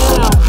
now.